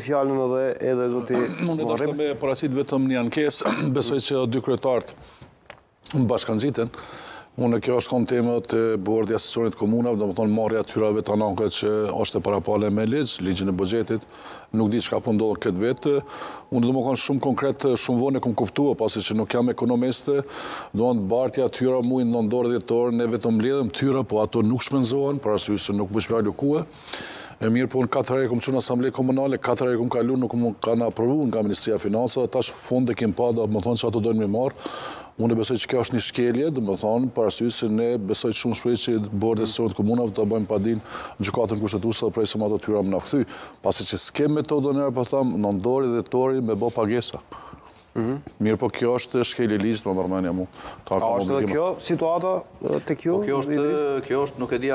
fjalën edhe edhe zoti Unë doshta me paraqit vetëm një ankesë, besoj se edhe dy kryetart m'bashkangjiten. Mu kjo është kon temë të bordi i Asociacionit komunave, domethënë marrja e të hyrave vetanake që është e paraparë me ligj, ligjin e buxhetit, nuk di çka po ndodh po këtë vit. Unë do me kon shumë konkret, shumë vonë e kemi kuptua, pasi që nuk jam ekonomiste, domethënë bartja e tyre mujin nëntor dhjetor, ne vetëm mledhim t'hyra, po ato nuk shpenzohen, për arsye se nuk na i alokojnë. E mirëpo unë katër herë kom çunë asamble komunale, katër herë kom kalu, nuk më kanë aprovu nga Ministria e Financave, tash n'fund e kem pa, domethënë që ato dojnë me marë. Unë e besoj që kjo është një shkelje, domethënë, për arsye se ne besoj që shumë shpejt si bord i Asociacionit të komunave të bëjmë padi n'Gjukatën Kushtetuese dhe presim ato t'hyra me na i kthy. Pasi që s'ke metodën, nër, për po thamë, nëntori dhjetori me bo pagesa. Mhm. Mirëpo kjo është shkelje e ligjit, me mërmenja mu. A është dhe kjo situata te ju? Po kjo është, kjo është, nuk e dhja